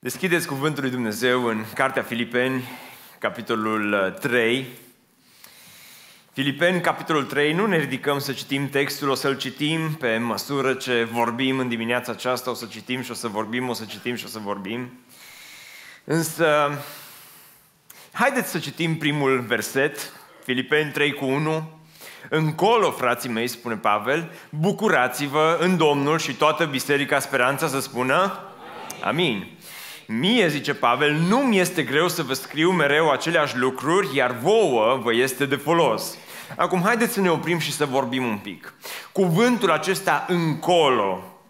Deschideți Cuvântul lui Dumnezeu în Cartea Filipeni, capitolul 3. Filipeni, capitolul 3, nu ne ridicăm să citim textul, o să-l citim pe măsură ce vorbim în dimineața aceasta, o să citim și o să vorbim, o să citim și o să vorbim. Însă, haideți să citim primul verset, Filipeni 3 cu 1. Încolo, frații mei, spune Pavel, bucurați-vă în Domnul și toată Biserica Speranța să spună Amin. Mie, zice Pavel, nu mi este greu să vă scriu mereu aceleași lucruri, iar vouă vă este de folos. Acum, haideți să ne oprim și să vorbim un pic. Cuvântul acesta încolo,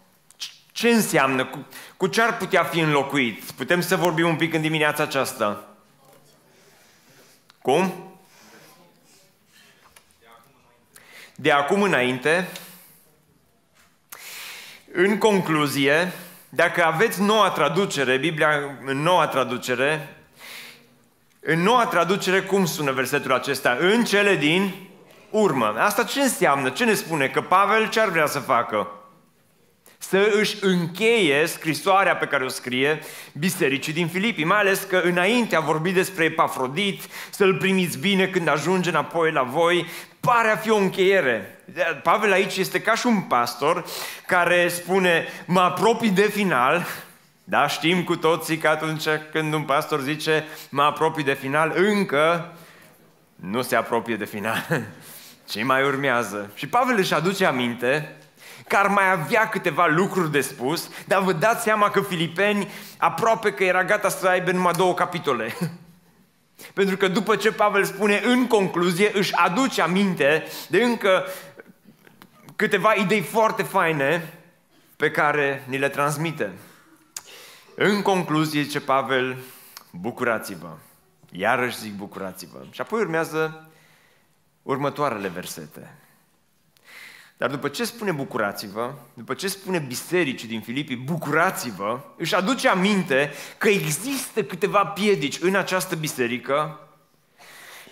ce înseamnă? Cu, cu ce ar putea fi înlocuit? Putem să vorbim un pic în dimineața aceasta? Cum? De acum înainte, în concluzie, dacă aveți noua traducere, Biblia în noua traducere, în noua traducere, cum sună versetul acesta? În cele din urmă. Asta ce înseamnă? Ce ne spune? Că Pavel ce ar vrea să facă? Să își încheie scrisoarea pe care o scrie bisericii din Filipii, mai ales că înainte a vorbit despre Epafrodit, să-l primiți bine când ajunge înapoi la voi, pare a fi o încheiere. Pavel aici este ca și un pastor care spune, mă apropii de final, da, știm cu toții că atunci când un pastor zice, mă apropii de final, încă nu se apropie de final. Ce mai urmează? Și Pavel își aduce aminte că ar mai avea câteva lucruri de spus, dar vă dați seama că Filipeni aproape că era gata să aibă numai două capitole. Pentru că după ce Pavel spune în concluzie, își aduce aminte de încă câteva idei foarte faine pe care ni le transmite. În concluzie, zice Pavel, bucurați-vă. Iarăși zic bucurați-vă. Și apoi urmează următoarele versete. Dar după ce spune bucurați-vă, după ce spune bisericii din Filipii bucurați-vă, își aduce aminte că există câteva piedici în această biserică,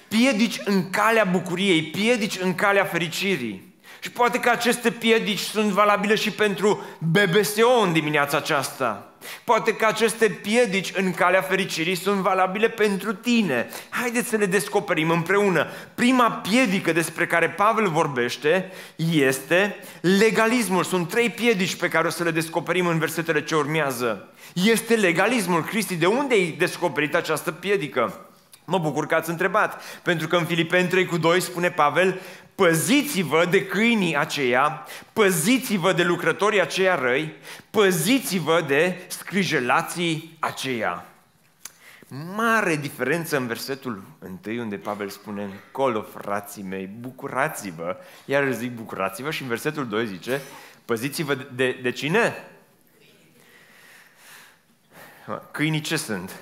piedici în calea bucuriei, piedici în calea fericirii. Și poate că aceste piedici sunt valabile și pentru BBSO în dimineața aceasta. Poate că aceste piedici în calea fericirii sunt valabile pentru tine. Haideți să le descoperim împreună. Prima piedică despre care Pavel vorbește este legalismul. Sunt trei piedici pe care o să le descoperim în versetele ce urmează. Este legalismul. Cristi, de unde ai descoperit această piedică? Mă bucur că ați întrebat, pentru că în Filipeni 3 cu 2 spune Pavel, păziți-vă de câinii aceia, păziți-vă de lucrătorii aceia răi, păziți-vă de scrijelații aceia. Mare diferență în versetul 1 unde Pavel spune încolo, frații mei, bucurați-vă, iar îl zic bucurați-vă și în versetul 2 zice, păziți-vă de, de, de cine? Câinii ce sunt?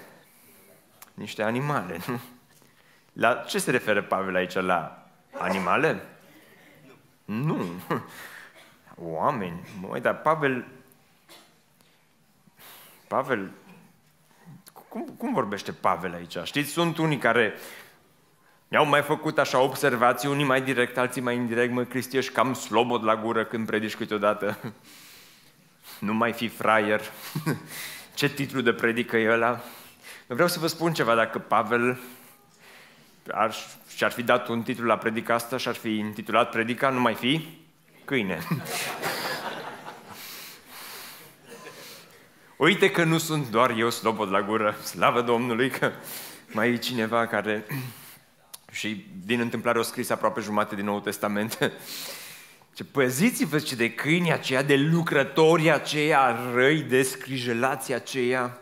Niște animale, nu? La ce se referă Pavel aici? La Animale? Nu. Oameni. Măi, dar Pavel... Pavel... Cum, cum vorbește Pavel aici? Știți, sunt unii care mi-au mai făcut așa observații, unii mai direct, alții mai indirect, mă, Cristiș, ești cam slobod la gură când predici câteodată. Nu mai fi fraier. Ce titlu de predică e ăla? Vreau să vă spun ceva, dacă Pavel ar, și-ar fi dat un titlu la predica asta și ar fi intitulat Predica nu mai fi câine. Uite că nu sunt doar eu slobod la gură, slavă Domnului că mai e cineva care și din întâmplare o scris aproape jumate din Noul Testament. Ce păziți-vă ce de câini aceia, de lucrători aceia răi, de scrijelații aceia.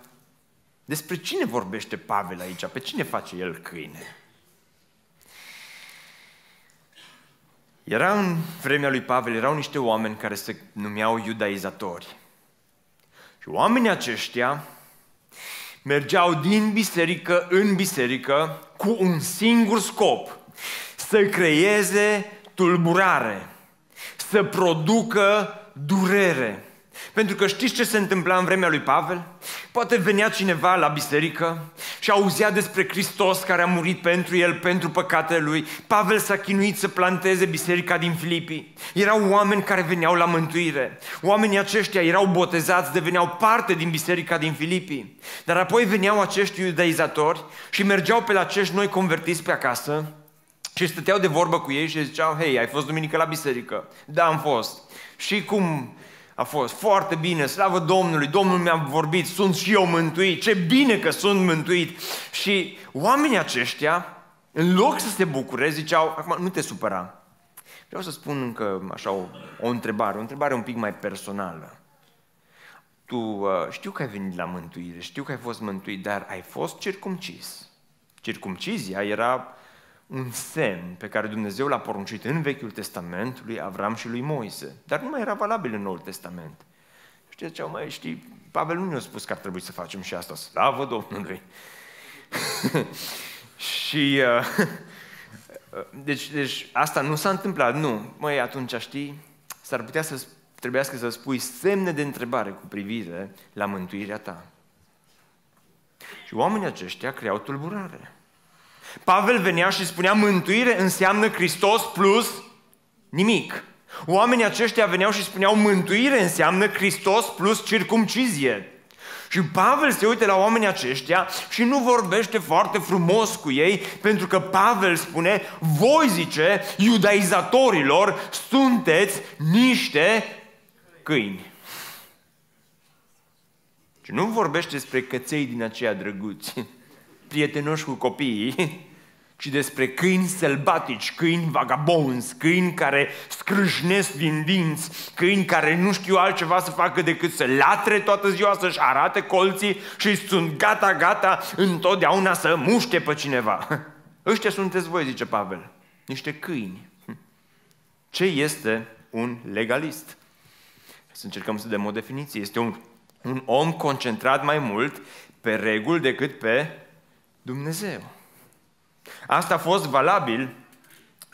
Despre cine vorbește Pavel aici? Pe cine face el câine? Era în vremea lui Pavel, erau niște oameni care se numeau iudaizatori. Și oamenii aceștia mergeau din biserică în biserică cu un singur scop, să creeze tulburare, să producă durere. Pentru că știți ce se întâmpla în vremea lui Pavel? Poate venea cineva la biserică și auzea despre Hristos care a murit pentru el, pentru păcatele lui. Pavel s-a chinuit să planteze biserica din Filipii. Erau oameni care veneau la mântuire. Oamenii aceștia erau botezați, deveneau parte din biserica din Filipii. Dar apoi veneau acești iudaizatori și mergeau pe la acești noi convertiți pe acasă și stăteau de vorbă cu ei și ziceau, hei, ai fost duminică la biserică? Da, am fost. Și cum a fost? Foarte bine, slavă Domnului, Domnul mi-a vorbit, sunt și eu mântuit, ce bine că sunt mântuit. Și oamenii aceștia, în loc să se bucure, ziceau, acum nu te supăra. Vreau să spun încă așa o, o întrebare, o întrebare un pic mai personală. Tu uh, știu că ai venit la mântuire, știu că ai fost mântuit, dar ai fost circumcis. Circumcizia era un semn pe care Dumnezeu l-a poruncit în Vechiul Testament lui Avram și lui Moise, dar nu mai era valabil în Noul Testament. Știți ce mai știi? Pavel nu ne-a spus că ar trebui să facem și asta. Slavă Domnului! și uh, deci, deci asta nu s-a întâmplat, nu. Măi, atunci știi, s-ar putea să trebuiască să spui semne de întrebare cu privire la mântuirea ta. Și oamenii aceștia creau tulburare. Pavel venea și spunea, mântuire înseamnă Hristos plus nimic. Oamenii aceștia veneau și spuneau, mântuire înseamnă Hristos plus circumcizie. Și Pavel se uită la oamenii aceștia și nu vorbește foarte frumos cu ei, pentru că Pavel spune, voi zice, iudaizatorilor, sunteți niște câini. Și nu vorbește despre căței din aceia drăguți, prietenoși cu copiii, ci despre câini sălbatici, câini vagabonzi, câini care scrâșnesc din dinți, câini care nu știu altceva să facă decât să latre toată ziua, să-și arate colții și sunt gata, gata întotdeauna să muște pe cineva. Ăștia sunteți voi, zice Pavel, niște câini. Ce este un legalist? Să încercăm să dăm o definiție. Este un, un om concentrat mai mult pe reguli decât pe Dumnezeu. Asta a fost valabil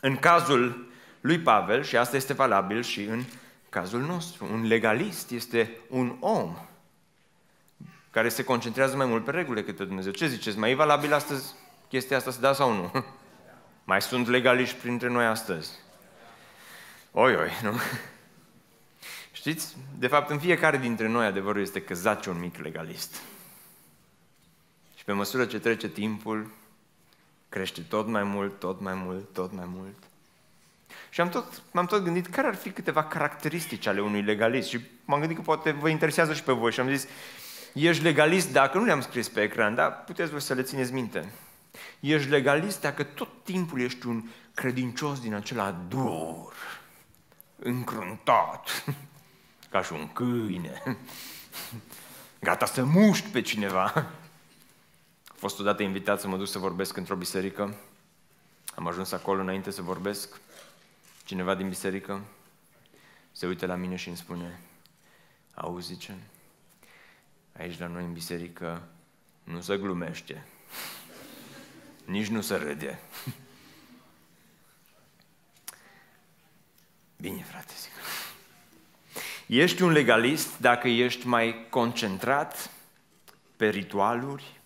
în cazul lui Pavel și asta este valabil și în cazul nostru. Un legalist este un om care se concentrează mai mult pe regulile decât pe Dumnezeu. Ce ziceți? Mai e valabil astăzi chestia asta să da sau nu? Mai sunt legaliști printre noi astăzi? Oi, oi, nu? Știți? De fapt, în fiecare dintre noi adevărul este că zace un mic legalist. Și pe măsură ce trece timpul, crește tot mai mult, tot mai mult, tot mai mult. Și am tot, m-am tot gândit care ar fi câteva caracteristici ale unui legalist și m-am gândit că poate vă interesează și pe voi și am zis, ești legalist dacă, nu le-am scris pe ecran, dar puteți voi să le țineți minte. Ești legalist dacă tot timpul ești un credincios din acela dur, încruntat, ca și un câine, gata să muști pe cineva fost odată invitat să mă duc să vorbesc într-o biserică. Am ajuns acolo înainte să vorbesc. Cineva din biserică se uită la mine și îmi spune, auzi, zice, aici la noi în biserică nu se glumește, nici nu se râde. Bine, frate, zic. Ești un legalist dacă ești mai concentrat pe ritualuri,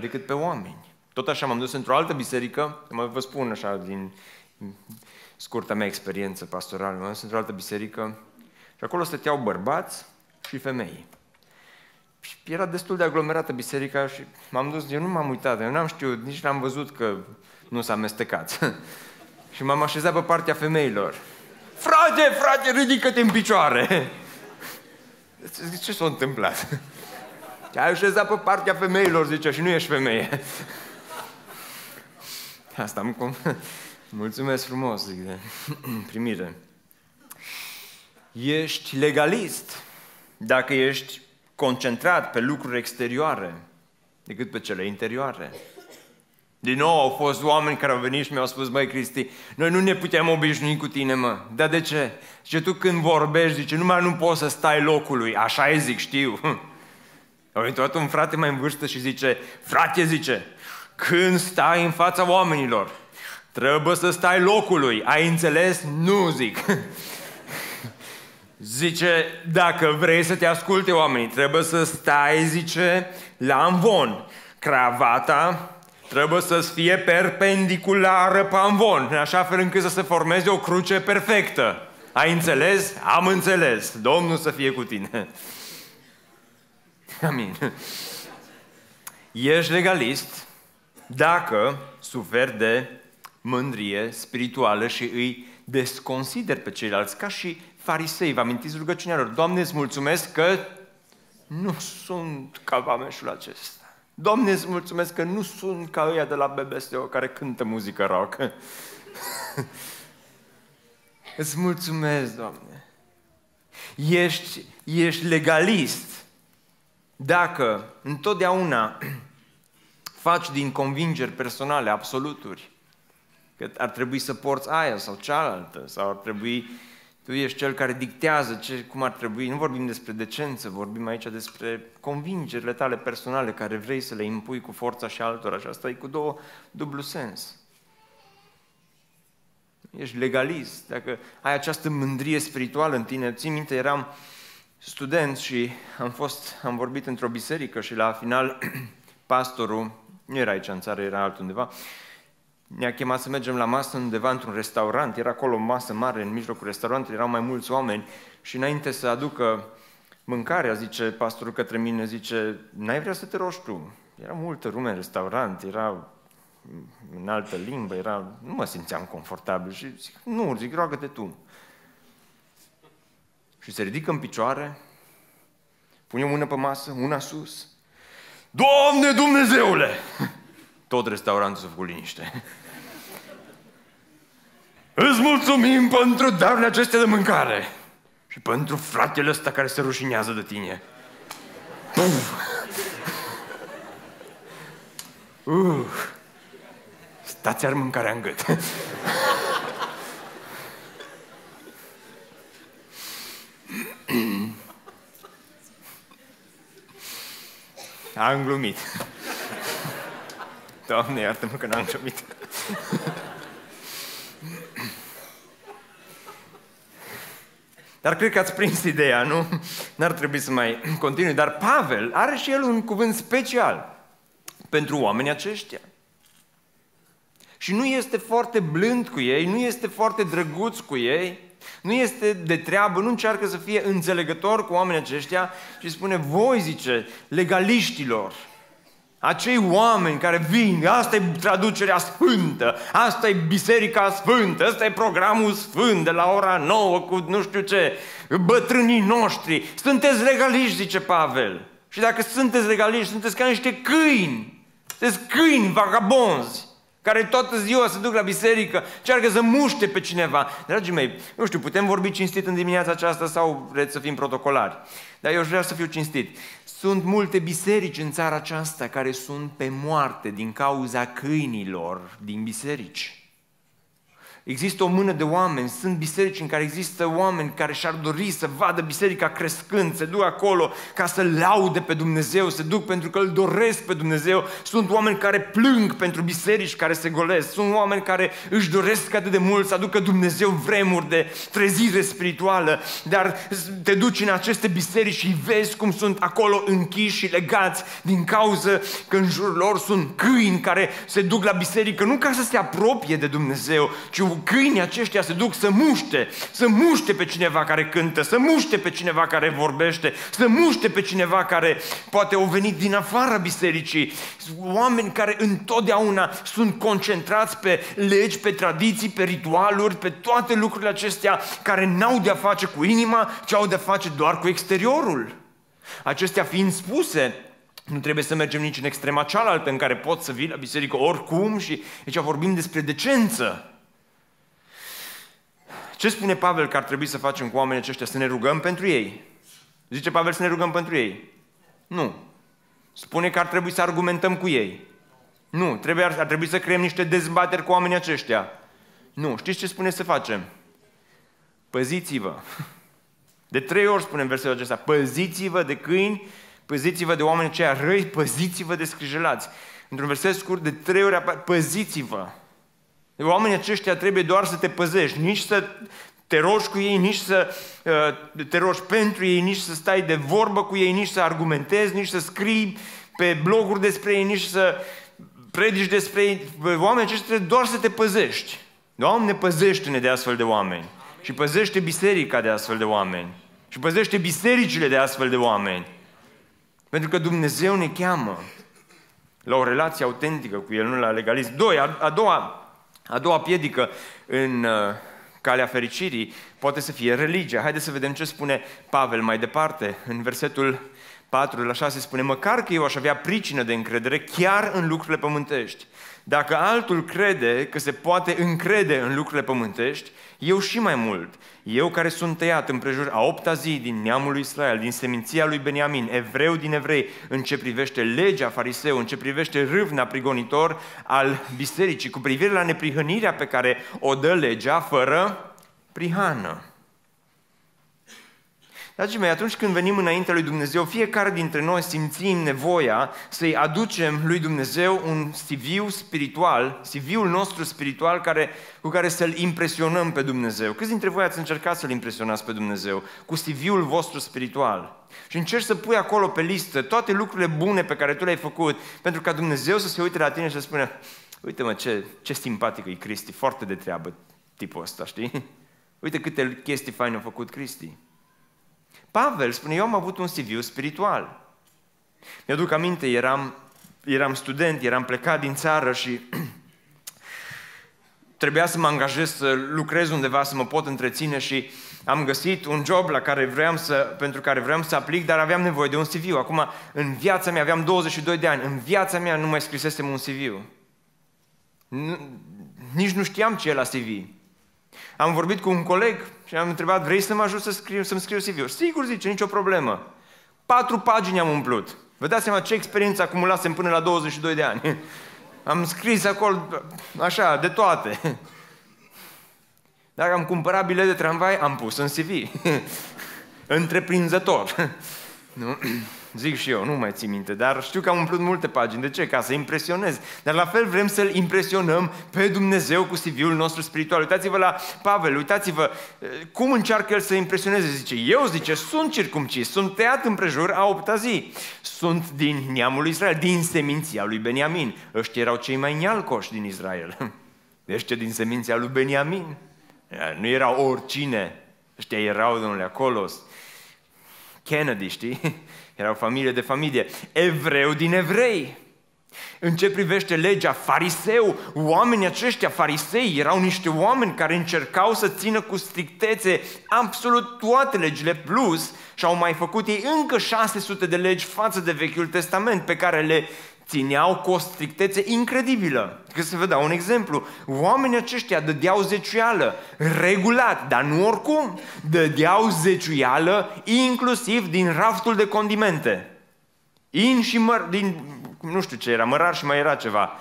decât pe oameni. Tot așa m-am dus într-o altă biserică, mă vă spun așa din scurta mea experiență pastorală, m-am dus într-o altă biserică și acolo stăteau bărbați și femei. Și era destul de aglomerată biserica și m-am dus, eu nu m-am uitat, eu n-am știut, nici n-am văzut că nu s-a amestecat. și m-am așezat pe partea femeilor. Frate, frate, ridică-te în picioare! Ce s-a întâmplat? Te-ai așezat pe partea femeilor, zice, și nu ești femeie. Asta am cum... Mulțumesc frumos, zic de primire. Ești legalist dacă ești concentrat pe lucruri exterioare decât pe cele interioare. Din nou au fost oameni care au venit și mi-au spus, măi Cristi, noi nu ne putem obișnui cu tine, mă. Dar de ce? Zice, tu când vorbești, zice, numai nu poți să stai locului. Așa e, zic, știu. A venit tot un frate mai în vârstă și zice, frate, zice, când stai în fața oamenilor, trebuie să stai locului. Ai înțeles? Nu, zic. Zice, dacă vrei să te asculte oamenii, trebuie să stai, zice, la învon. cravata trebuie să fie perpendiculară pe amvon, în așa fel încât să se formeze o cruce perfectă. Ai înțeles? Am înțeles. Domnul să fie cu tine. Amin. Ești legalist dacă suferi de mândrie spirituală și îi desconsider pe ceilalți, ca și farisei. Vă amintiți rugăciunea lor? Doamne, îți mulțumesc că nu sunt ca vameșul acesta. Doamne, îți mulțumesc că nu sunt ca ăia de la BBSO care cântă muzică rock. îți mulțumesc, Doamne. Ești, ești legalist dacă întotdeauna faci din convingeri personale absoluturi, că ar trebui să porți aia sau cealaltă, sau ar trebui, tu ești cel care dictează ce, cum ar trebui, nu vorbim despre decență, vorbim aici despre convingerile tale personale care vrei să le impui cu forța și altora și asta e cu două, dublu sens. Ești legalist, dacă ai această mândrie spirituală în tine, țin minte, eram student și am fost, am vorbit într-o biserică și la final pastorul, nu era aici în țară, era altundeva, ne-a chemat să mergem la masă undeva într-un restaurant, era acolo o masă mare în mijlocul restaurantului, erau mai mulți oameni și înainte să aducă mâncarea, zice pastorul către mine, zice, n-ai vrea să te rogi tu? Era multă lume în restaurant, era în altă limbă, era, nu mă simțeam confortabil și zic, nu, zic, roagă-te tu. Și se ridică în picioare, pune o mână pe masă, una sus. Doamne Dumnezeule! Tot restaurantul s-a făcut liniște. Îți mulțumim pentru darurile acestea de mâncare și pentru fratele ăsta care se rușinează de tine. Puf! Uh, stați-ar mâncarea în gât. Am glumit. Doamne, iartă-mă că n-am glumit. Dar cred că ați prins ideea, nu? N-ar trebui să mai continui. Dar Pavel are și el un cuvânt special pentru oamenii aceștia. Și nu este foarte blând cu ei, nu este foarte drăguț cu ei, nu este de treabă, nu încearcă să fie înțelegător cu oamenii aceștia și spune, voi, zice, legaliștilor, acei oameni care vin, asta e traducerea sfântă, asta e biserica sfântă, asta e programul sfânt de la ora 9 cu nu știu ce, bătrânii noștri. Sunteți legaliști, zice Pavel. Și dacă sunteți legaliști, sunteți ca niște câini. Sunteți câini vagabonzi care toată ziua se duc la biserică, cearcă să muște pe cineva. Dragii mei, nu știu, putem vorbi cinstit în dimineața aceasta sau vreți să fim protocolari? Dar eu vreau să fiu cinstit. Sunt multe biserici în țara aceasta care sunt pe moarte din cauza câinilor din biserici. Există o mână de oameni, sunt biserici în care există oameni care și-ar dori să vadă biserica crescând, se duc acolo ca să laude pe Dumnezeu, se duc pentru că îl doresc pe Dumnezeu. Sunt oameni care plâng pentru biserici care se golesc, sunt oameni care își doresc atât de mult să aducă Dumnezeu vremuri de trezire spirituală, dar te duci în aceste biserici și vezi cum sunt acolo închiși și legați din cauza că în jurul lor sunt câini care se duc la biserică nu ca să se apropie de Dumnezeu, ci câinii aceștia se duc să muște, să muște pe cineva care cântă, să muște pe cineva care vorbește, să muște pe cineva care poate au venit din afara bisericii. Oameni care întotdeauna sunt concentrați pe legi, pe tradiții, pe ritualuri, pe toate lucrurile acestea care n-au de-a face cu inima, ci au de-a face doar cu exteriorul. Acestea fiind spuse, nu trebuie să mergem nici în extrema cealaltă în care poți să vii la biserică oricum și aici vorbim despre decență. Ce spune Pavel că ar trebui să facem cu oamenii aceștia? Să ne rugăm pentru ei. Zice Pavel să ne rugăm pentru ei. Nu. Spune că ar trebui să argumentăm cu ei. Nu. Trebuie, ar, ar trebui să creăm niște dezbateri cu oamenii aceștia. Nu. Știți ce spune să facem? Păziți-vă. De trei ori spunem versetul acesta. Păziți-vă de câini, păziți-vă de oameni aceia răi, păziți-vă de scrijelați. Într-un verset scurt, de trei ori apare, păziți-vă. Oamenii aceștia trebuie doar să te păzești, nici să te rogi cu ei, nici să uh, te rogi pentru ei, nici să stai de vorbă cu ei, nici să argumentezi, nici să scrii pe bloguri despre ei, nici să predici despre ei. Oamenii aceștia trebuie doar să te păzești. Doamne, păzește-ne de astfel de oameni. Și păzește biserica de astfel de oameni. Și păzește bisericile de astfel de oameni. Pentru că Dumnezeu ne cheamă la o relație autentică cu El, nu la legalism. Doi, a, a doua, a doua piedică în uh, calea fericirii poate să fie religia. Haideți să vedem ce spune Pavel mai departe. În versetul 4 la 6 spune, măcar că eu aș avea pricină de încredere chiar în lucrurile pământești. Dacă altul crede că se poate încrede în lucrurile pământești, eu și mai mult. Eu care sunt tăiat împrejur a opta zi din neamul lui Israel, din seminția lui Beniamin, evreu din evrei, în ce privește legea fariseu, în ce privește râvna prigonitor al bisericii, cu privire la neprihănirea pe care o dă legea fără prihană. Dragii mei, atunci când venim înaintea lui Dumnezeu, fiecare dintre noi simțim nevoia să-i aducem lui Dumnezeu un CV spiritual, CV-ul nostru spiritual care, cu care să-L impresionăm pe Dumnezeu. Câți dintre voi ați încercat să-L impresionați pe Dumnezeu cu CV-ul vostru spiritual? Și încerci să pui acolo pe listă toate lucrurile bune pe care tu le-ai făcut, pentru ca Dumnezeu să se uite la tine și să spună, uite mă, ce, ce simpatic e Cristi, foarte de treabă tipul ăsta, știi? Uite câte chestii faine a făcut Cristi. Pavel spune, eu am avut un CV spiritual. Mi-aduc aminte, eram, eram student, eram plecat din țară și trebuia să mă angajez să lucrez undeva, să mă pot întreține și am găsit un job la care vreau să, pentru care vreau să aplic, dar aveam nevoie de un CV. Acum, în viața mea, aveam 22 de ani, în viața mea nu mai scrisesem un CV. Nici nu știam ce e la CV. Am vorbit cu un coleg și am întrebat, vrei să mă ajut să scriu, să-mi scriu CV-ul? Sigur, zice, nicio problemă. Patru pagini am umplut. Vă dați seama ce experiență acumulasem până la 22 de ani. Am scris acolo, așa, de toate. Dacă am cumpărat bilet de tramvai, am pus în CV. Întreprinzător. Nu? Zic și eu, nu mai țin minte, dar știu că am umplut multe pagini. De ce? Ca să impresionez. Dar la fel vrem să-L impresionăm pe Dumnezeu cu CV-ul nostru spiritual. Uitați-vă la Pavel, uitați-vă eh, cum încearcă el să impresioneze. Zice, eu, zice, sunt circumcis, sunt tăiat împrejur a opta zi. Sunt din neamul lui Israel, din seminția lui Beniamin. Ăștia erau cei mai nealcoși din Israel. Ăștia din seminția lui Beniamin. Nu erau oricine. Ăștia erau, domnule, acolo. Kennedy, știi? Era o familie de familie. Evreu din evrei. În ce privește legea, fariseu, oamenii aceștia, farisei, erau niște oameni care încercau să țină cu strictețe absolut toate legile, plus și au mai făcut ei încă 600 de legi față de Vechiul Testament pe care le țineau cu o strictețe incredibilă. Că să vă dau un exemplu. Oamenii aceștia dădeau zeciuială regulat, dar nu oricum. Dădeau zeciuială inclusiv din raftul de condimente. In și măr, din, nu știu ce era, mărar și mai era ceva.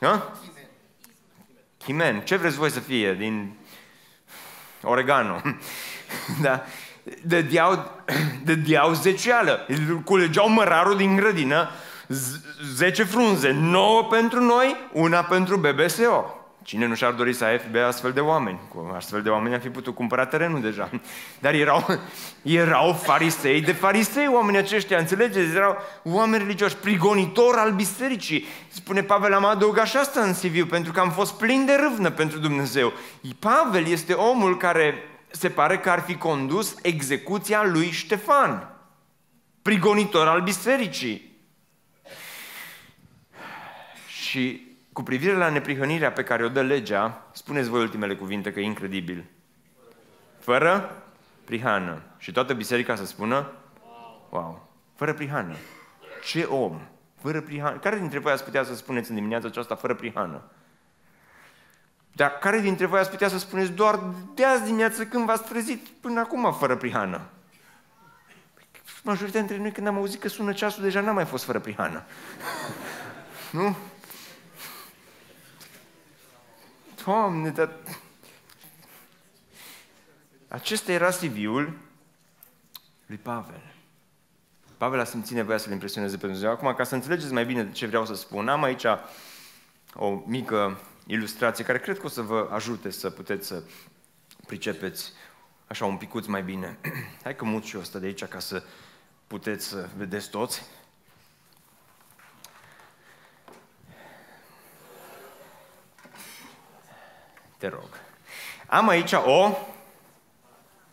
Ha? Chimen. Ce vreți voi să fie? Din oregano. da dădeau, dădeau zeciuială, culegeau mărarul din grădină 10 frunze, 9 pentru noi, una pentru BBSO. Cine nu și-ar dori să aibă astfel de oameni? Cu astfel de oameni am fi putut cumpăra terenul deja. Dar erau, erau farisei de farisei oamenii aceștia, înțelegeți? Erau oameni religioși, prigonitor al bisericii. Spune Pavel, am adăugat și asta în CV pentru că am fost plin de râvnă pentru Dumnezeu. Pavel este omul care se pare că ar fi condus execuția lui Ștefan. Prigonitor al bisericii. Și cu privire la neprihănirea pe care o dă legea, spuneți voi ultimele cuvinte că e incredibil. Fără prihană. Și toată biserica să spună, wow, fără prihană. Ce om! Fără prihană. Care dintre voi ați putea să spuneți în dimineața aceasta fără prihană? Dar care dintre voi ați putea să spuneți doar de azi dimineață când v-ați trezit până acum fără prihană? Majoritatea dintre noi când am auzit că sună ceasul deja n-am mai fost fără prihană. nu? Doamne, dar... Acesta era CV-ul lui Pavel. Pavel a simțit nevoia să-L impresioneze pe Dumnezeu. Acum, ca să înțelegeți mai bine ce vreau să spun, am aici o mică ilustrație care cred că o să vă ajute să puteți să pricepeți așa un picuț mai bine. Hai că mut și ăsta de aici ca să puteți să vedeți toți. Te rog. Am aici o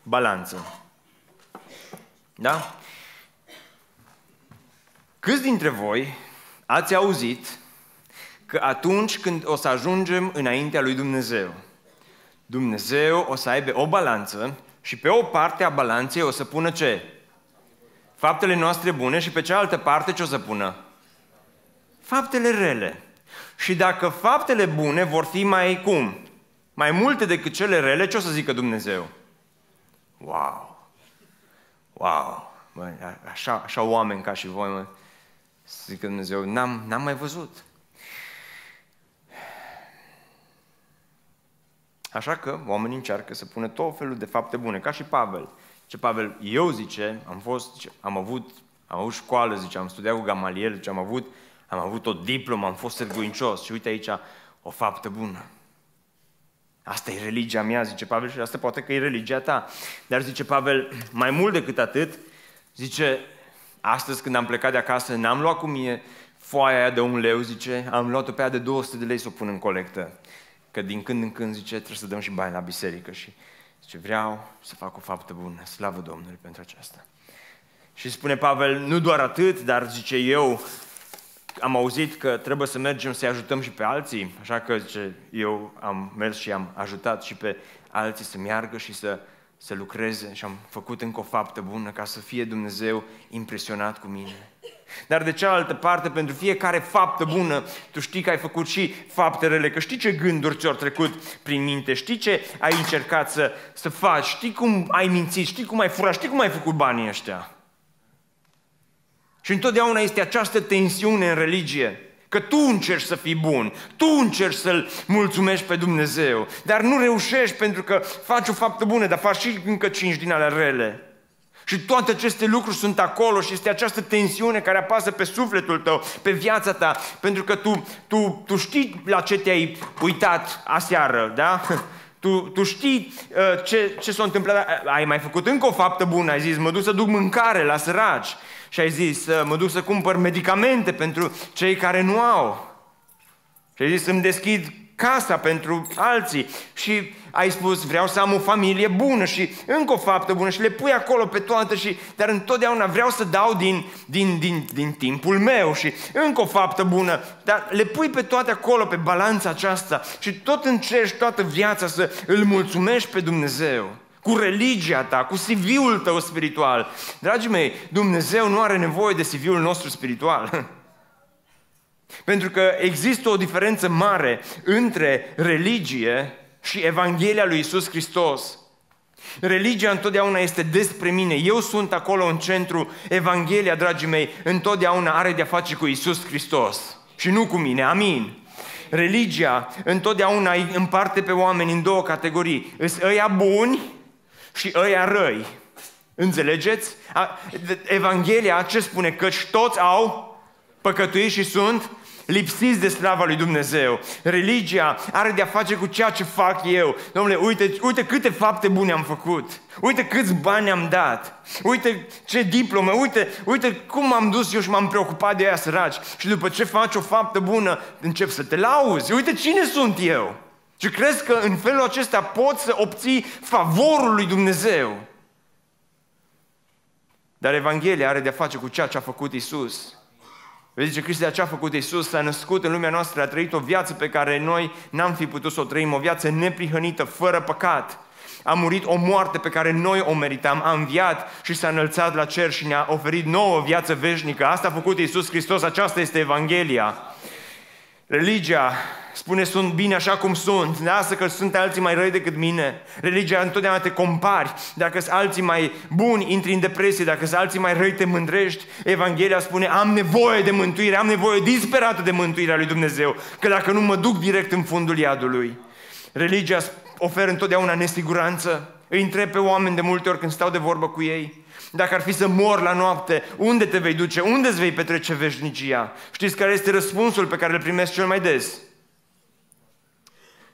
balanță. Da? Câți dintre voi ați auzit că atunci când o să ajungem înaintea lui Dumnezeu, Dumnezeu o să aibă o balanță și pe o parte a balanței o să pună ce? Faptele noastre bune și pe cealaltă parte ce o să pună? Faptele rele. Și dacă faptele bune vor fi mai cum? Mai multe decât cele rele, ce o să zică Dumnezeu? Wow! Wow! Bă, așa, așa oameni ca și voi, mă, zică Dumnezeu, n-am, n-am mai văzut. Așa că oamenii încearcă să pună tot felul de fapte bune, ca și Pavel. Ce Pavel, eu zice, am fost, zice, am avut, am avut școală, zice, am studiat cu Gamaliel, zice, am avut, am avut o diplomă, am fost sârguincios și uite aici o faptă bună. Asta e religia mea, zice Pavel, și asta poate că e religia ta. Dar zice Pavel, mai mult decât atât, zice, astăzi când am plecat de acasă, n-am luat cu mine foaia aia de un leu, zice, am luat-o pe aia de 200 de lei să o pun în colectă. Că din când în când, zice, trebuie să dăm și bani la biserică și zice, vreau să fac o faptă bună, slavă Domnului pentru aceasta. Și spune Pavel, nu doar atât, dar zice, eu am auzit că trebuie să mergem să-i ajutăm și pe alții, așa că zice, eu am mers și am ajutat și pe alții să meargă și să, să lucreze și am făcut încă o faptă bună ca să fie Dumnezeu impresionat cu mine. Dar de cealaltă parte, pentru fiecare faptă bună, tu știi că ai făcut și fapte rele, că știi ce gânduri ți-au trecut prin minte, știi ce ai încercat să, să faci, știi cum ai mințit, știi cum ai furat, știi cum ai făcut banii ăștia. Și întotdeauna este această tensiune în religie, că tu încerci să fii bun, tu încerci să-L mulțumești pe Dumnezeu, dar nu reușești pentru că faci o faptă bună, dar faci și încă cinci din alea rele. Și toate aceste lucruri sunt acolo și este această tensiune care apasă pe sufletul tău, pe viața ta, pentru că tu, tu, tu știi la ce te-ai uitat aseară, da? Tu, tu știi uh, ce, ce s-a întâmplat, ai mai făcut încă o faptă bună, ai zis, mă duc să duc mâncare la săraci și ai zis, uh, mă duc să cumpăr medicamente pentru cei care nu au. Și ai zis, îmi deschid casa pentru alții și ai spus vreau să am o familie bună și încă o faptă bună și le pui acolo pe toate și dar întotdeauna vreau să dau din, din, din, din timpul meu și încă o faptă bună, dar le pui pe toate acolo pe balanța aceasta și tot încerci toată viața să îl mulțumești pe Dumnezeu cu religia ta, cu CV-ul tău spiritual. Dragii mei, Dumnezeu nu are nevoie de CV-ul nostru spiritual. Pentru că există o diferență mare între religie și Evanghelia lui Isus Hristos. Religia întotdeauna este despre mine. Eu sunt acolo în centru. Evanghelia, dragii mei, întotdeauna are de-a face cu Isus Hristos. Și nu cu mine. Amin. Religia întotdeauna îi împarte pe oameni în două categorii. Îs ăia buni și ăia răi. Înțelegeți? Evanghelia ce spune? Căci toți au păcătuit și sunt lipsiți de slava lui Dumnezeu. Religia are de-a face cu ceea ce fac eu. Domnule, uite, uite câte fapte bune am făcut. Uite câți bani am dat. Uite ce diplome. Uite, uite cum m-am dus eu și m-am preocupat de aia săraci. Și după ce faci o faptă bună, încep să te lauzi. Uite cine sunt eu. Și crezi că în felul acesta poți să obții favorul lui Dumnezeu. Dar Evanghelia are de-a face cu ceea ce a făcut Isus. Vezi, zice Cristi, ce a făcut Isus, s-a născut în lumea noastră, a trăit o viață pe care noi n-am fi putut să o trăim, o viață neprihănită, fără păcat. A murit o moarte pe care noi o meritam, a înviat și s-a înălțat la cer și ne-a oferit nouă viață veșnică. Asta a făcut Isus Hristos, aceasta este Evanghelia. Religia spune sunt bine așa cum sunt, lasă că sunt alții mai răi decât mine. Religia întotdeauna te compari, dacă sunt alții mai buni, intri în depresie, dacă sunt alții mai răi, te mândrești. Evanghelia spune am nevoie de mântuire, am nevoie disperată de mântuirea lui Dumnezeu, că dacă nu mă duc direct în fundul iadului. Religia oferă întotdeauna nesiguranță, îi întreb pe oameni de multe ori când stau de vorbă cu ei, dacă ar fi să mor la noapte, unde te vei duce? Unde îți vei petrece veșnicia? Știți care este răspunsul pe care îl primesc cel mai des?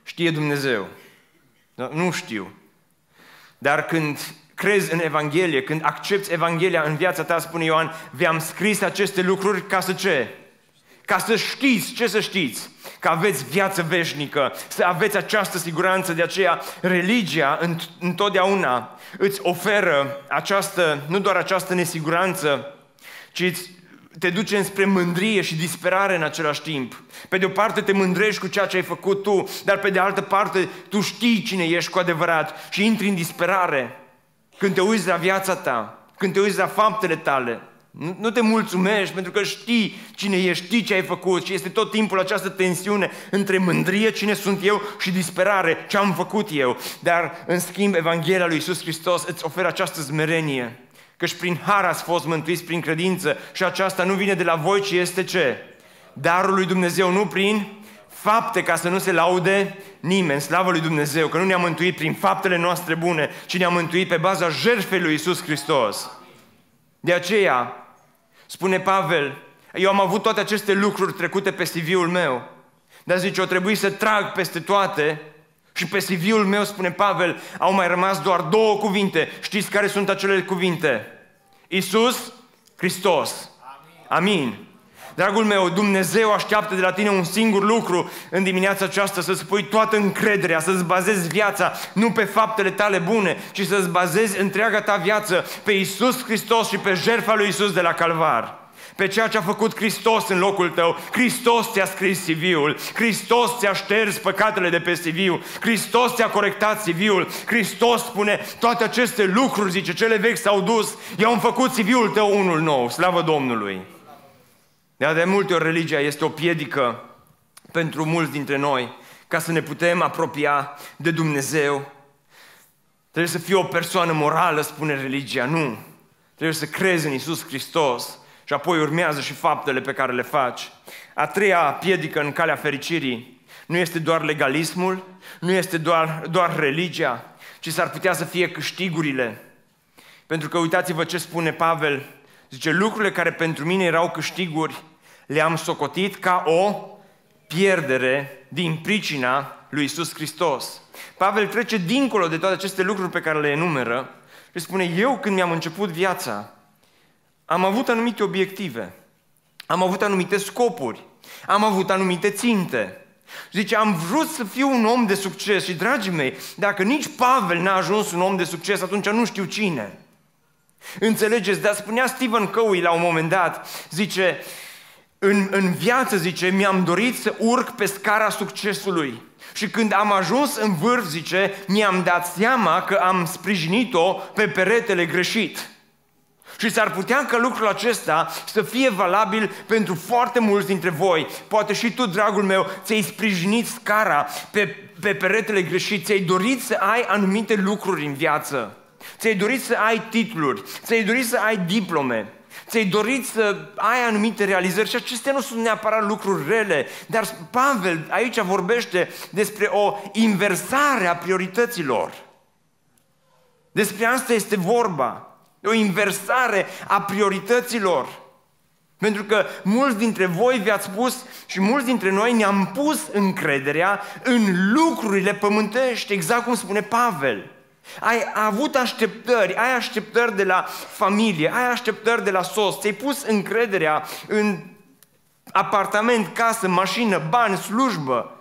Știe Dumnezeu. Da? Nu știu. Dar când crezi în Evanghelie, când accepti Evanghelia în viața ta, spune Ioan, vi-am scris aceste lucruri ca să ce? Ca să știți, ce să știți? Că aveți viață veșnică, să aveți această siguranță, de aceea religia întotdeauna îți oferă această, nu doar această nesiguranță, ci îți te duce înspre mândrie și disperare în același timp. Pe de o parte te mândrești cu ceea ce ai făcut tu, dar pe de altă parte tu știi cine ești cu adevărat și intri în disperare când te uiți la viața ta, când te uiți la faptele tale. Nu, nu te mulțumești pentru că știi cine ești, știi ce ai făcut și este tot timpul această tensiune între mândrie, cine sunt eu, și disperare, ce am făcut eu. Dar, în schimb, Evanghelia lui Iisus Hristos îți oferă această smerenie Căci prin har ați fost mântuiți prin credință și aceasta nu vine de la voi, ci este ce? Darul lui Dumnezeu, nu prin fapte ca să nu se laude nimeni, slavă lui Dumnezeu, că nu ne-a mântuit prin faptele noastre bune, ci ne-a mântuit pe baza jertfei lui Isus Hristos. De aceea, spune Pavel, eu am avut toate aceste lucruri trecute pe CV-ul meu, dar zice, o trebuie să trag peste toate și pe CV-ul meu, spune Pavel, au mai rămas doar două cuvinte. Știți care sunt acele cuvinte? Isus, Hristos. Amin. Amin. Dragul meu, Dumnezeu așteaptă de la tine un singur lucru în dimineața aceasta, să-ți pui toată încrederea, să-ți bazezi viața nu pe faptele tale bune, ci să-ți bazezi întreaga ta viață pe Isus Hristos și pe jertfa lui Isus de la Calvar pe ceea ce a făcut Hristos în locul tău. Hristos ți-a scris CV-ul, Hristos ți-a șters păcatele de pe CV-ul, Hristos ți-a corectat CV-ul, Hristos spune toate aceste lucruri, zice, cele vechi s-au dus, i-au făcut CV-ul tău unul nou, slavă Domnului. De, de multe ori religia este o piedică pentru mulți dintre noi ca să ne putem apropia de Dumnezeu. Trebuie să fii o persoană morală, spune religia. Nu. Trebuie să crezi în Isus Hristos și apoi urmează și faptele pe care le faci. A treia piedică în calea fericirii nu este doar legalismul, nu este doar, doar religia, ci s-ar putea să fie câștigurile. Pentru că uitați-vă ce spune Pavel, zice, lucrurile care pentru mine erau câștiguri, le-am socotit ca o pierdere din pricina lui Isus Hristos. Pavel trece dincolo de toate aceste lucruri pe care le enumeră și spune, eu când mi-am început viața, am avut anumite obiective, am avut anumite scopuri, am avut anumite ținte. Zice, am vrut să fiu un om de succes și, dragii mei, dacă nici Pavel n-a ajuns un om de succes, atunci nu știu cine. Înțelegeți? Dar spunea Stephen Covey la un moment dat, zice, în, în viață, zice, mi-am dorit să urc pe scara succesului. Și când am ajuns în vârf, zice, mi-am dat seama că am sprijinit-o pe peretele greșit. Și s-ar putea că lucrul acesta să fie valabil pentru foarte mulți dintre voi. Poate și tu, dragul meu, ți-ai sprijinit scara pe, pe peretele greșit, ți-ai dorit să ai anumite lucruri în viață. Ți-ai dorit să ai titluri, ți-ai dorit să ai diplome, ți-ai dorit să ai anumite realizări și acestea nu sunt neapărat lucruri rele, dar Pavel aici vorbește despre o inversare a priorităților. Despre asta este vorba o inversare a priorităților. Pentru că mulți dintre voi vi-ați pus și mulți dintre noi ne-am pus încrederea în lucrurile pământești, exact cum spune Pavel. Ai avut așteptări, ai așteptări de la familie, ai așteptări de la sos, ți-ai pus încrederea în apartament, casă, mașină, bani, slujbă.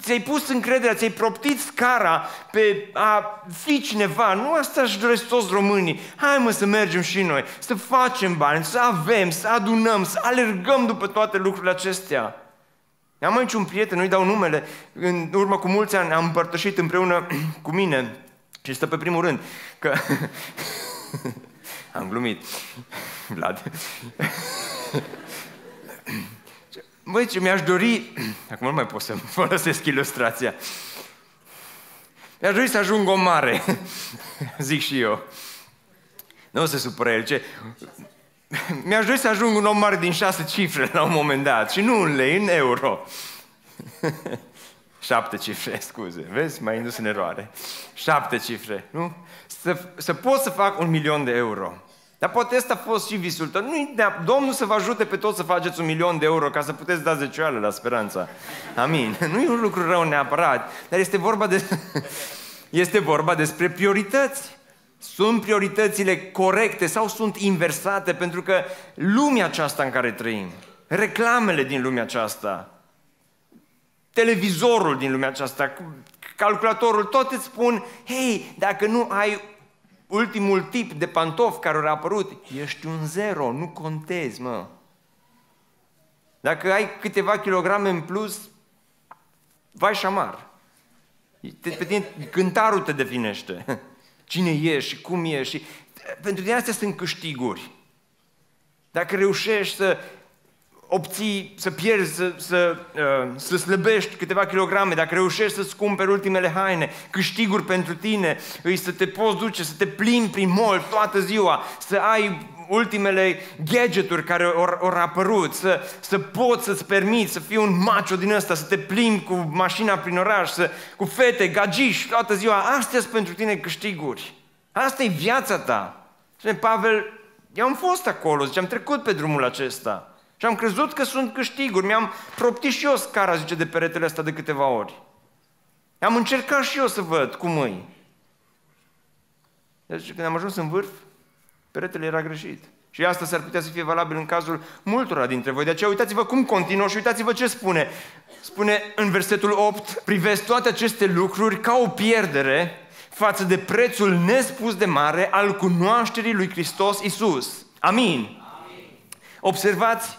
Ți-ai pus încrederea, ți-ai proptit scara pe a fi cineva. Nu asta își doresc toți românii. Hai mă să mergem și noi, să facem bani, să avem, să adunăm, să alergăm după toate lucrurile acestea. Am aici un prieten, nu-i dau numele, în urmă cu mulți ani am împărtășit împreună cu mine și stă pe primul rând că... am glumit, Vlad. Băi, ce mi-aș dori, acum nu mai pot să folosesc ilustrația, mi-aș dori să ajung om mare, zic și eu. Nu se supără el, ce... Mi-aș dori să ajung un om mare din șase cifre la un moment dat, și nu în lei, în euro. Șapte cifre, scuze, vezi, mai indus în eroare. Șapte cifre, nu? Să, să pot să fac un milion de euro. Dar poate ăsta a fost și visul tău. Nu, Domnul să vă ajute pe toți să faceți un milion de euro ca să puteți da zecioale la speranța. Amin. Nu e un lucru rău neapărat, dar este vorba, de, este vorba despre priorități. Sunt prioritățile corecte sau sunt inversate pentru că lumea aceasta în care trăim, reclamele din lumea aceasta, televizorul din lumea aceasta, calculatorul, tot îți spun, hei, dacă nu ai ultimul tip de pantof care a apărut, ești un zero, nu contezi, mă. Dacă ai câteva kilograme în plus, vai șamar. Pe tine cântarul te definește. Cine ești și cum ești. Și pentru tine astea sunt câștiguri. Dacă reușești să obții, să pierzi, să, să, uh, să slăbești câteva kilograme, dacă reușești să-ți cumperi ultimele haine, câștiguri pentru tine, îi să te poți duce, să te plimbi prin mall toată ziua, să ai ultimele gadgeturi care au apărut, să, să poți să-ți permiți să fii un macho din ăsta, să te plimbi cu mașina prin oraș, să, cu fete, gagiși, toată ziua. Astea sunt pentru tine câștiguri. Asta e viața ta. Spune Pavel, eu am fost acolo, zice, am trecut pe drumul acesta. Și am crezut că sunt câștiguri. Mi-am proptit și eu scara, zice, de peretele ăsta de câteva ori. Am încercat și eu să văd cum îi. Deci când am ajuns în vârf, peretele era greșit. Și asta s-ar putea să fie valabil în cazul multora dintre voi. De aceea uitați-vă cum continuă și uitați-vă ce spune. Spune în versetul 8, privesc toate aceste lucruri ca o pierdere față de prețul nespus de mare al cunoașterii lui Hristos Isus. Amin. Amin. Observați,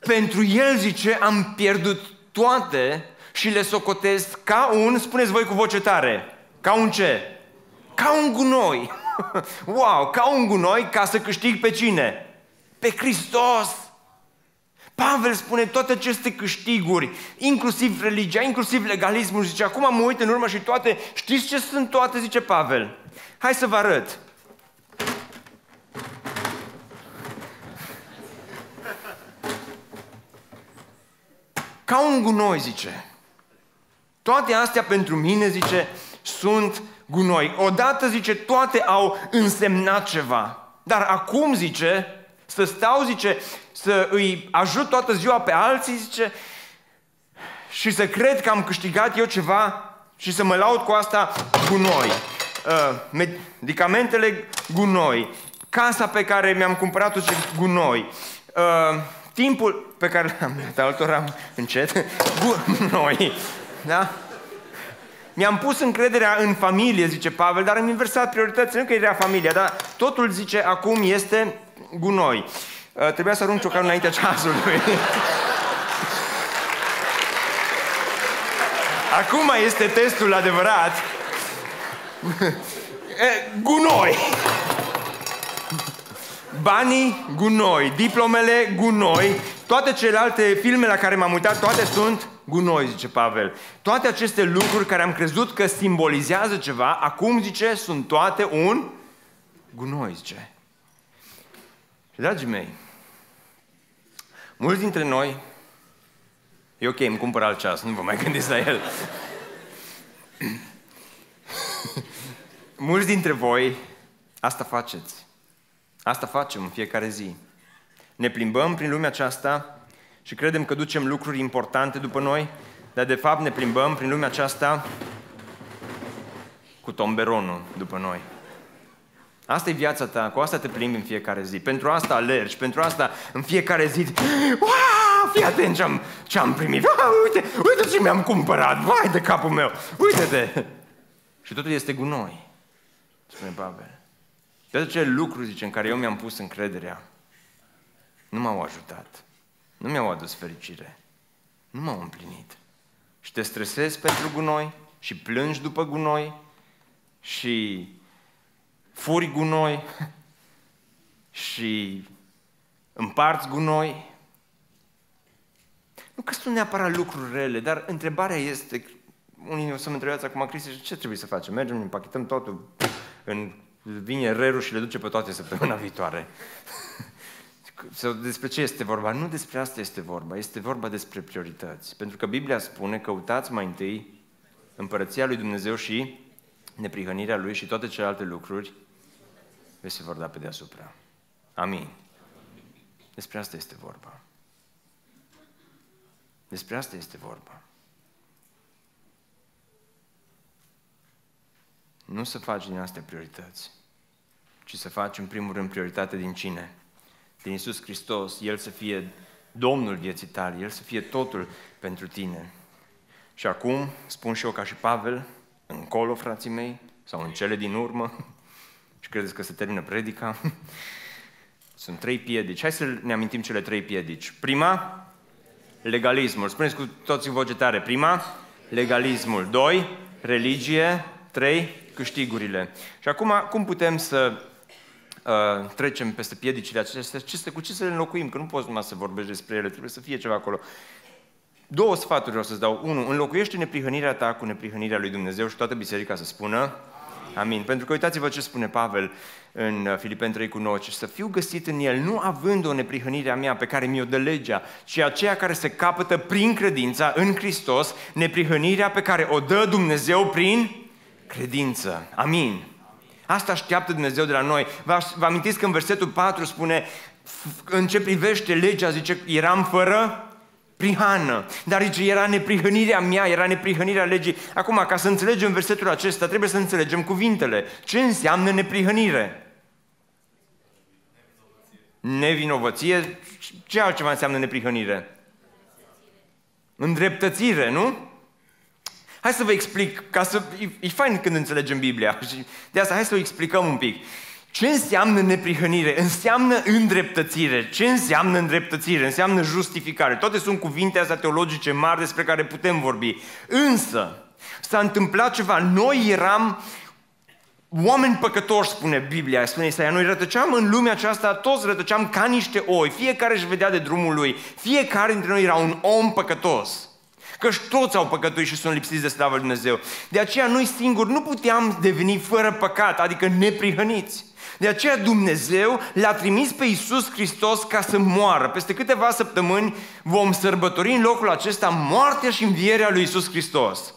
pentru El, zice, am pierdut toate și le socotesc ca un, spuneți voi cu voce tare, ca un ce? Ca un gunoi. wow, ca un gunoi ca să câștig pe cine? Pe Hristos. Pavel spune toate aceste câștiguri, inclusiv religia, inclusiv legalismul, zice, acum mă uit în urmă și toate, știți ce sunt toate, zice Pavel? Hai să vă arăt. Ca un gunoi, zice. Toate astea pentru mine, zice, sunt gunoi. Odată, zice, toate au însemnat ceva. Dar acum, zice, să stau, zice, să îi ajut toată ziua pe alții, zice, și să cred că am câștigat eu ceva și să mă laud cu asta gunoi. Uh, medicamentele gunoi. Casa pe care mi-am cumpărat-o ce gunoi. Uh, timpul pe care l-am dat altora încet, gunoi. Da? Mi-am pus încrederea în familie, zice Pavel, dar am inversat prioritățile, nu că era familia, dar totul, zice, acum este gunoi. Uh, trebuia să arunc ciocanul înaintea ceasului. Acum este testul adevărat. gunoi. Banii, gunoi. Diplomele, gunoi. Toate celelalte filme la care m-am uitat, toate sunt gunoi, zice Pavel. Toate aceste lucruri care am crezut că simbolizează ceva, acum, zice, sunt toate un gunoi, zice. Și, dragii mei, mulți dintre noi, e ok, îmi cumpăr alt ceas, nu vă mai gândiți la el. mulți dintre voi, asta faceți. Asta facem în fiecare zi. Ne plimbăm prin lumea aceasta și credem că ducem lucruri importante după noi, dar de fapt ne plimbăm prin lumea aceasta cu tomberonul după noi. Asta e viața ta, cu asta te plimbi în fiecare zi. Pentru asta alergi, pentru asta în fiecare zi... Wow, fii atent ce-am, ce-am primit! Wow, uite, uite ce mi-am cumpărat! Vai de capul meu! Uite-te! Și totul este gunoi, spune Pavel. Toate acele lucruri, zice, în care eu mi-am pus încrederea, nu m-au ajutat. Nu mi-au adus fericire. Nu m-au împlinit. Și te stresezi pentru gunoi și plângi după gunoi și furi gunoi și împarți gunoi. Nu că sunt neapărat lucruri rele, dar întrebarea este, unii o să mă întrebați acum, Cristi, ce trebuie să facem? Mergem, împachetăm totul, în, vine rerul și le duce pe toate săptămâna viitoare. Sau despre ce este vorba? Nu despre asta este vorba, este vorba despre priorități. Pentru că Biblia spune, căutați mai întâi împărăția lui Dumnezeu și neprihănirea lui și toate celelalte lucruri veți se vor da pe deasupra. Amin. Despre asta este vorba. Despre asta este vorba. Nu să faci din astea priorități, ci să faci în primul rând prioritate din cine? Din Iisus Hristos, El să fie Domnul vieții tale, El să fie totul pentru tine. Și acum, spun și eu ca și Pavel, încolo, frații mei, sau în cele din urmă, și credeți că se termină predica, sunt trei piedici. Hai să ne amintim cele trei piedici. Prima, legalismul. Spuneți cu toții voce tare. Prima, legalismul. Doi, religie. Trei, câștigurile. Și acum, cum putem să uh, trecem peste piedicile acestea? Ce, cu ce să le înlocuim? Că nu poți numai să vorbești despre ele, trebuie să fie ceva acolo. Două sfaturi vreau să-ți dau. Unu, înlocuiește neprihănirea ta cu neprihănirea lui Dumnezeu și toată biserica să spună Amin. Pentru că uitați-vă ce spune Pavel în Filipeni 3 cu 9, să fiu găsit în el, nu având o neprihănire a mea pe care mi-o dă legea, ci aceea care se capătă prin credința în Hristos, neprihănirea pe care o dă Dumnezeu prin credință. Amin. Asta așteaptă Dumnezeu de la noi. Vă, vă amintiți că în versetul 4 spune, în ce privește legea, zice, eram fără prihană. Dar zice, era neprihănirea mea, era neprihănirea legii. Acum, ca să înțelegem versetul acesta, trebuie să înțelegem cuvintele. Ce înseamnă neprihănire? Nevinovăție. Ce altceva înseamnă neprihănire? Îndreptățire, nu? Hai să vă explic, ca să... E, e fain când înțelegem Biblia. De asta hai să o explicăm un pic. Ce înseamnă neprihănire? Înseamnă îndreptățire. Ce înseamnă îndreptățire? Înseamnă justificare. Toate sunt cuvinte astea teologice mari despre care putem vorbi. Însă, s-a întâmplat ceva. Noi eram oameni păcătoși, spune Biblia, spune Isaia. Noi rătăceam în lumea aceasta, toți rătăceam ca niște oi. Fiecare își vedea de drumul lui. Fiecare dintre noi era un om păcătos. Căci toți au păcătuit și sunt lipsiți de slavă Lui Dumnezeu. De aceea noi singuri nu puteam deveni fără păcat, adică neprihăniți. De aceea Dumnezeu l-a trimis pe Iisus Hristos ca să moară. Peste câteva săptămâni vom sărbători în locul acesta moartea și învierea lui Iisus Hristos.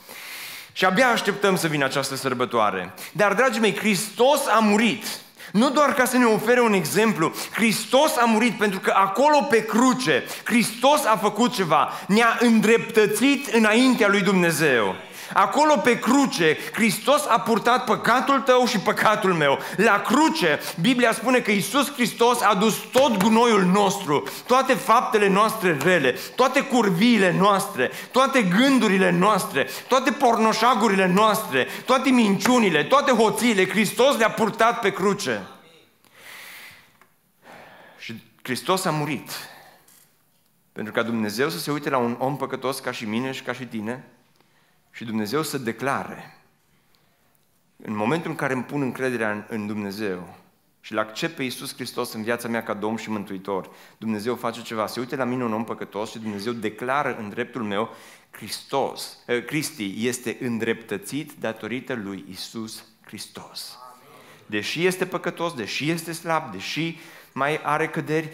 Și abia așteptăm să vină această sărbătoare. Dar, dragii mei, Hristos a murit. Nu doar ca să ne ofere un exemplu, Hristos a murit pentru că acolo pe cruce, Hristos a făcut ceva, ne-a îndreptățit înaintea lui Dumnezeu. Acolo pe cruce, Hristos a purtat păcatul tău și păcatul meu. La cruce, Biblia spune că Isus Hristos a dus tot gunoiul nostru, toate faptele noastre rele, toate curviile noastre, toate gândurile noastre, toate pornoșagurile noastre, toate minciunile, toate hoțiile, Hristos le-a purtat pe cruce. Și Hristos a murit pentru ca Dumnezeu să se uite la un om păcătos ca și mine și ca și tine și Dumnezeu să declare, în momentul în care îmi pun încrederea în Dumnezeu și îl accept pe Iisus Hristos în viața mea ca Domn și Mântuitor, Dumnezeu face ceva. Se uite la mine un om păcătos și Dumnezeu declară în dreptul meu, Hristos, eh, Cristi este îndreptățit datorită lui Iisus Hristos. Deși este păcătos, deși este slab, deși mai are căderi,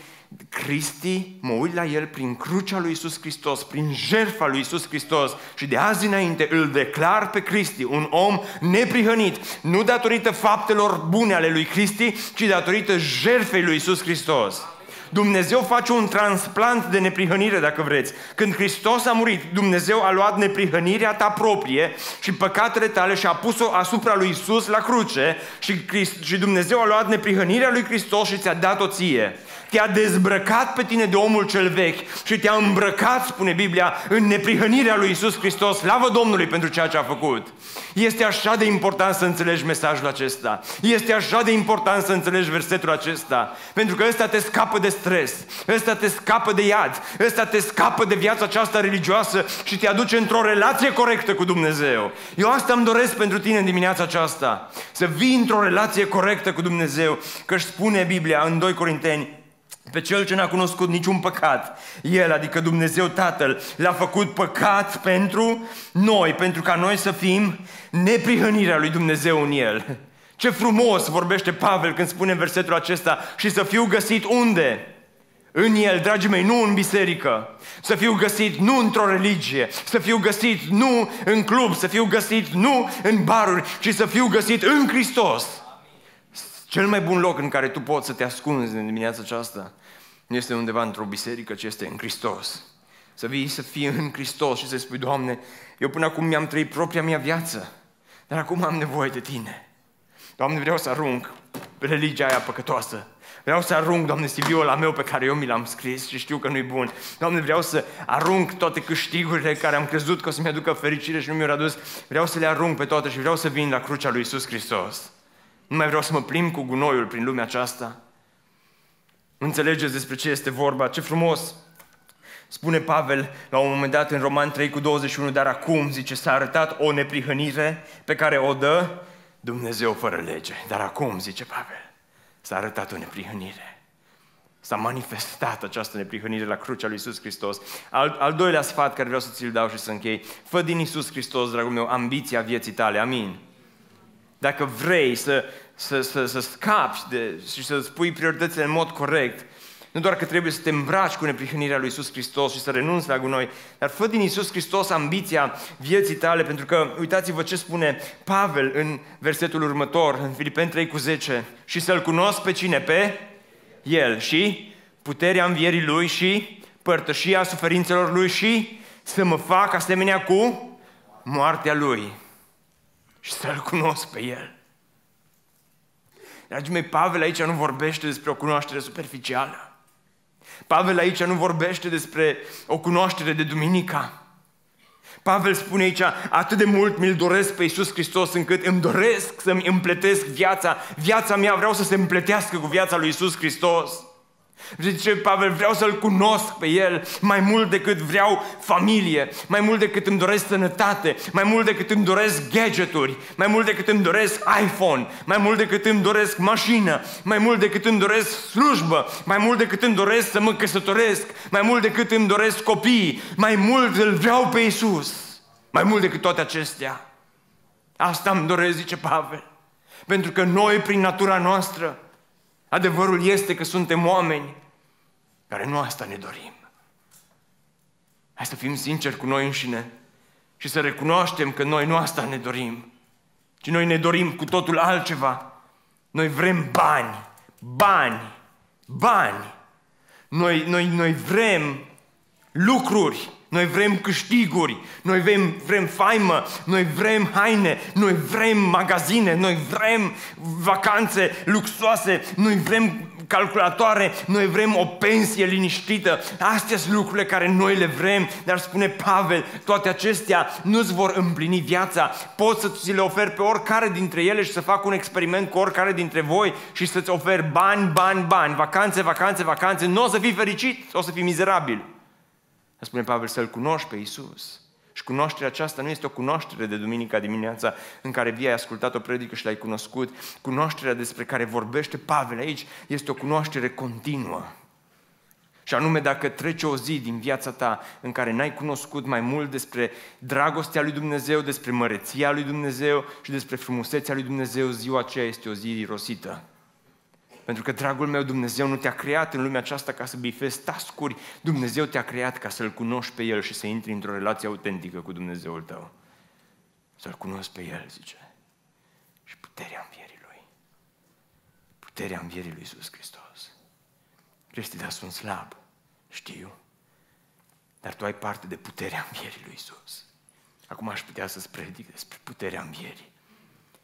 Cristi, mă uit la El prin crucea lui Isus Hristos, prin jertfa lui Isus Hristos și de azi înainte îl declar pe Cristi, un om neprihănit, nu datorită faptelor bune ale lui Cristi, ci datorită jertfei lui Isus Hristos. Dumnezeu face un transplant de neprihănire, dacă vreți. Când Hristos a murit, Dumnezeu a luat neprihănirea ta proprie și păcatele tale și a pus-o asupra lui Isus la cruce și, Christ, și Dumnezeu a luat neprihănirea lui Hristos și ți-a dat-o ție te-a dezbrăcat pe tine de omul cel vechi și te-a îmbrăcat, spune Biblia, în neprihănirea lui Isus Hristos. Slavă Domnului pentru ceea ce a făcut. Este așa de important să înțelegi mesajul acesta. Este așa de important să înțelegi versetul acesta. Pentru că ăsta te scapă de stres, ăsta te scapă de iad, ăsta te scapă de viața aceasta religioasă și te aduce într-o relație corectă cu Dumnezeu. Eu asta îmi doresc pentru tine în dimineața aceasta. Să vii într-o relație corectă cu Dumnezeu. Că își spune Biblia în 2 Corinteni pe cel ce n-a cunoscut niciun păcat. El, adică Dumnezeu Tatăl, l-a făcut păcat pentru noi, pentru ca noi să fim neprihănirea lui Dumnezeu în El. Ce frumos vorbește Pavel când spune în versetul acesta și să fiu găsit unde? În el, dragii mei, nu în biserică, să fiu găsit nu într-o religie, să fiu găsit nu în club, să fiu găsit nu în baruri, ci să fiu găsit în Hristos. Cel mai bun loc în care tu poți să te ascunzi în dimineața aceasta nu este undeva într-o biserică, ci este în Hristos. Să vii să fii în Hristos și să spui, Doamne, eu până acum mi-am trăit propria mea viață, dar acum am nevoie de Tine. Doamne, vreau să arunc religia aia păcătoasă. Vreau să arunc, Doamne, CV-ul la meu pe care eu mi l-am scris și știu că nu-i bun. Doamne, vreau să arunc toate câștigurile care am crezut că o să-mi aducă fericire și nu mi-au adus. Vreau să le arunc pe toate și vreau să vin la crucea lui Isus Hristos. Nu mai vreau să mă plimb cu gunoiul prin lumea aceasta. Nu înțelegeți despre ce este vorba, ce frumos. Spune Pavel la un moment dat în Roman 3 cu 21, dar acum, zice, s-a arătat o neprihănire pe care o dă Dumnezeu fără lege. Dar acum, zice Pavel, s-a arătat o neprihănire. S-a manifestat această neprihănire la crucea lui Isus Hristos. Al, al doilea sfat care vreau să ți-l dau și să închei. Fă din Isus Hristos, dragul meu, ambiția vieții tale. Amin. Dacă vrei să, să, să, să scapi de, și să spui prioritățile în mod corect, nu doar că trebuie să te îmbraci cu neprihănirea lui Isus Hristos și să renunți la gunoi, dar fă din Isus Hristos ambiția vieții tale, pentru că uitați-vă ce spune Pavel în versetul următor, în Filipeni 3 cu 10, și să-L cunosc pe cine? Pe El. Și? Puterea învierii Lui și părtășia suferințelor Lui și să mă fac asemenea cu moartea Lui și să-L cunosc pe El. Dragii mei, Pavel aici nu vorbește despre o cunoaștere superficială. Pavel aici nu vorbește despre o cunoaștere de duminica. Pavel spune aici, atât de mult mi-l doresc pe Iisus Hristos încât îmi doresc să-mi împletesc viața. Viața mea vreau să se împletească cu viața lui Iisus Hristos. Zice Pavel, vreau să-L cunosc pe El mai mult decât vreau familie, mai mult decât îmi doresc sănătate, mai mult decât îmi doresc gadgeturi, mai mult decât îmi doresc iPhone, mai mult decât îmi doresc mașină, mai mult decât îmi doresc slujbă, mai mult decât îmi doresc să mă căsătoresc, mai mult decât îmi doresc copii, mai mult îl vreau pe Isus, mai mult decât toate acestea. Asta îmi doresc, zice Pavel. Pentru că noi, prin natura noastră, Adevărul este că suntem oameni care nu asta ne dorim. Hai să fim sinceri cu noi înșine și să recunoaștem că noi nu asta ne dorim, ci noi ne dorim cu totul altceva. Noi vrem bani, bani, bani. Noi, noi, noi vrem lucruri, noi vrem câștiguri, noi vrem, vrem faimă, noi vrem haine, noi vrem magazine, noi vrem vacanțe luxoase, noi vrem calculatoare, noi vrem o pensie liniștită. Astea sunt lucrurile care noi le vrem, dar spune Pavel, toate acestea nu-ți vor împlini viața. Poți să ți le oferi pe oricare dintre ele și să fac un experiment cu oricare dintre voi și să-ți oferi bani, bani, bani, vacanțe, vacanțe, vacanțe. Nu o să fii fericit, o să fii mizerabil. Spune Pavel să-L cunoști pe Isus. Și cunoașterea aceasta nu este o cunoaștere de duminica dimineața în care vii, ai ascultat o predică și l-ai cunoscut. Cunoașterea despre care vorbește Pavel aici este o cunoaștere continuă. Și anume, dacă trece o zi din viața ta în care n-ai cunoscut mai mult despre dragostea lui Dumnezeu, despre măreția lui Dumnezeu și despre frumusețea lui Dumnezeu, ziua aceea este o zi irosită. Pentru că, dragul meu, Dumnezeu nu te-a creat în lumea aceasta ca să bifezi tascuri. Dumnezeu te-a creat ca să-L cunoști pe El și să intri într-o relație autentică cu Dumnezeul tău. Să-L cunoști pe El, zice. Și puterea învierii Lui. Puterea învierii Lui Iisus Hristos. Creștii, dar sunt slab. Știu. Dar tu ai parte de puterea învierii Lui Iisus. Acum aș putea să-ți predic despre puterea învierii.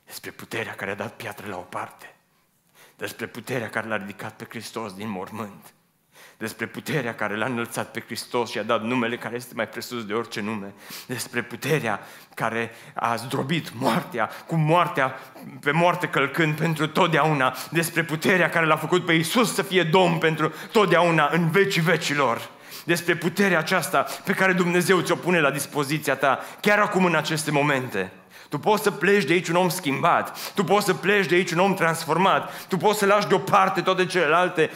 Despre puterea care a dat piatră la o parte despre puterea care l-a ridicat pe Hristos din mormânt, despre puterea care l-a înălțat pe Hristos și a dat numele care este mai presus de orice nume, despre puterea care a zdrobit moartea, cu moartea, pe moarte călcând pentru totdeauna, despre puterea care l-a făcut pe Isus să fie Domn pentru totdeauna în vecii vecilor despre puterea aceasta pe care Dumnezeu ți-o pune la dispoziția ta, chiar acum în aceste momente. Tu poți să pleci de aici un om schimbat, tu poți să pleci de aici un om transformat, tu poți să lași deoparte toate celelalte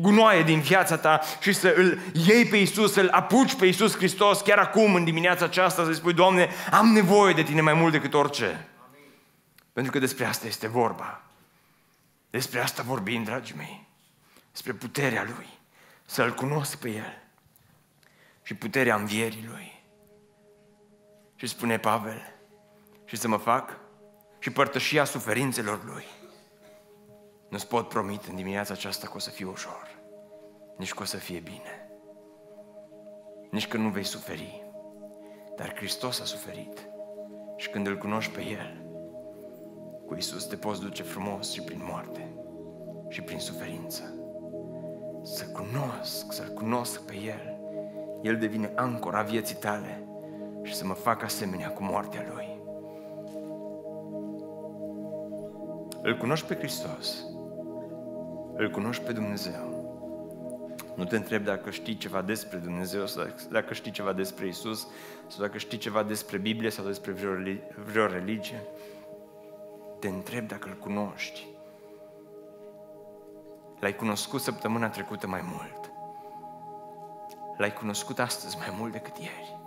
gunoaie din viața ta și să îl iei pe Isus, să-l apuci pe Isus Hristos chiar acum în dimineața aceasta, să-i spui, Doamne, am nevoie de Tine mai mult decât orice. Pentru că despre asta este vorba. Despre asta vorbim, dragii mei. Despre puterea Lui. Să-L cunosc pe El. Și puterea învierii Lui. Și spune Pavel, și să mă fac și părtășia suferințelor lui. Nu-ți pot promite în dimineața aceasta că o să fie ușor, nici că o să fie bine, nici că nu vei suferi. Dar Hristos a suferit și când îl cunoști pe El, cu Isus te poți duce frumos și prin moarte. și prin suferință. Să cunosc, să-L cunosc pe El. El devine ancora vieții tale și să mă fac asemenea cu moartea Lui. Îl cunoști pe Hristos. Îl cunoști pe Dumnezeu. Nu te întreb dacă știi ceva despre Dumnezeu sau dacă știi ceva despre Isus sau dacă știi ceva despre Biblie sau despre vreo, vreo religie. Te întreb dacă îl cunoști. L-ai cunoscut săptămâna trecută mai mult. L-ai cunoscut astăzi mai mult decât ieri.